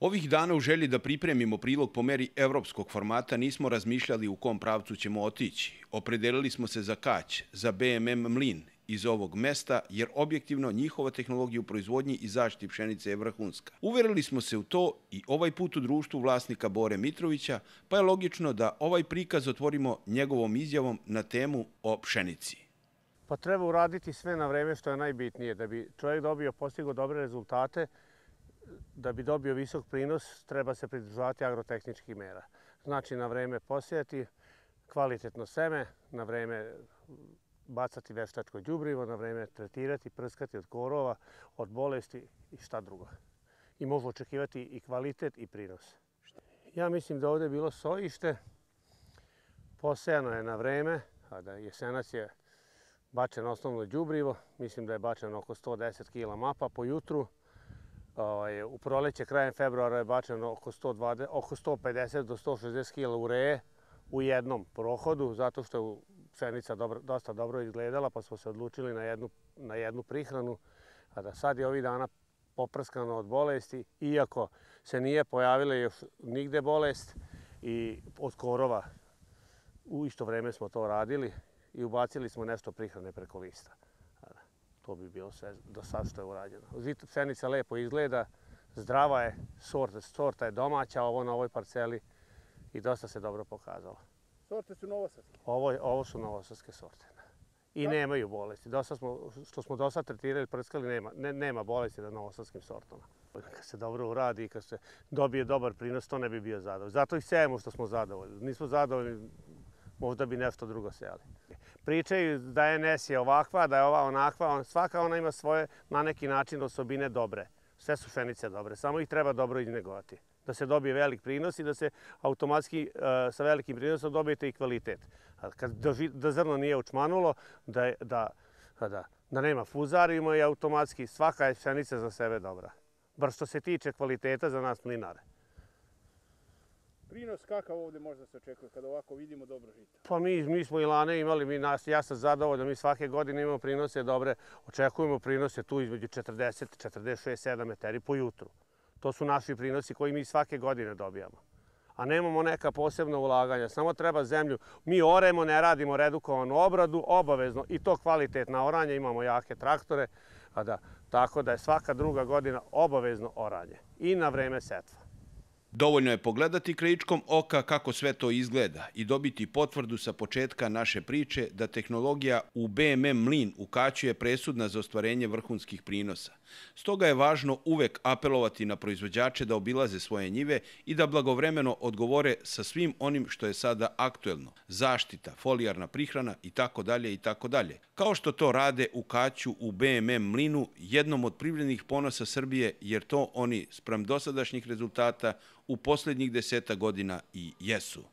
Ovih dana u želji da pripremimo prilog po meri evropskog formata nismo razmišljali u kom pravcu ćemo otići. Opredelili smo se za Kać, za BMM Mlin iz ovog mesta, jer objektivno njihova tehnologija u proizvodnji i zaštiti pšenice je vrhunska. Uverili smo se u to i ovaj put u društvu vlasnika Bore Mitrovića, pa je logično da ovaj prikaz otvorimo njegovom izjavom na temu o pšenici. Pa treba uraditi sve na vreme što je najbitnije. Da bi čovjek dobio, postigo dobre rezultate, da bi dobio visok prinos, treba se pridržavati agrotehničkih mera. Znači na vreme posijati kvalitetno seme, na vreme bacati veštačko djubrivo, na vreme tretirati, prskati od korova, od bolesti i šta drugo. I možemo očekivati i kvalitet i prinos. Ja mislim da ovdje je bilo sojište, posejano je na vreme, a da jesenac je bačen osnovno djubrivo, mislim da je bačen oko 110 kg mapa po jutru, Ovaj, u proleće krajem februara je bačeno oko, 120, oko 150 do 160 kg ureje u jednom prohodu, zato što je pšenica dobro, dosta dobro izgledala, pa smo se odlučili na jednu, na jednu prihranu. A da sad je ovih dana poprskano od bolesti, iako se nije pojavila još nigde bolest i od korova u isto vreme smo to radili i ubacili smo nešto prihrane preko lista to bi bilo sve do sad što je urađeno. Zito pšenica lepo izgleda, zdrava je, sorta, sorta je domaća ovo na ovoj parceli i dosta se dobro pokazalo. Sorte su novosadske? Ovo, ovo su novosadske sorte. I nemaju bolesti. Dosta smo, što smo do sad tretirali, prskali, nema, ne, nema bolesti na novosadskim sortama. Kad se dobro uradi i kad se dobije dobar prinos, to ne bi bio zadovoljno. Zato i sejemo što smo zadovoljni. Nismo zadovoljni, možda bi nešto drugo sejali pričaju da je NS je ovakva, da je ova onakva, svaka ona ima svoje na neki način osobine dobre. Sve su fenice dobre, samo ih treba dobro iznegovati. Da se dobije velik prinos i da se automatski e, sa velikim prinosom dobijete i kvalitet. A kad da zrno nije učmanulo, da, da, da, da nema fuzarima i automatski svaka je fenica za sebe dobra. Bar što se tiče kvaliteta za nas mlinare. Prinos kakav ovdje možda se očekuje kada ovako vidimo dobro žito? Pa mi, mi smo i lane imali, mi nas, ja sam zadovoljan, mi svake godine imamo prinose dobre, očekujemo prinose tu između 40, 46, 7 meteri po jutru. To su naši prinosi koji mi svake godine dobijamo. A nemamo neka posebna ulaganja, samo treba zemlju. Mi oremo, ne radimo redukovanu obradu, obavezno i to kvalitetna oranje, imamo jake traktore, a da, tako da je svaka druga godina obavezno oranje i na vreme setva. Dovoljno je pogledati krajičkom oka kako sve to izgleda i dobiti potvrdu sa početka naše priče da tehnologija u BMM Mlin ukaćuje presudna za ostvarenje vrhunskih prinosa. Stoga je važno uvek apelovati na proizvođače da obilaze svoje njive i da blagovremeno odgovore sa svim onim što je sada aktuelno. Zaštita, folijarna prihrana i tako dalje i tako dalje. Kao što to rade u Kaću u BMM Mlinu, jednom od privrednih ponosa Srbije, jer to oni sprem dosadašnjih rezultata u posljednjih deseta godina i jesu.